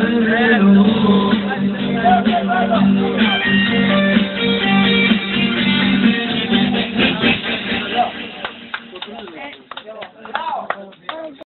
Bueno.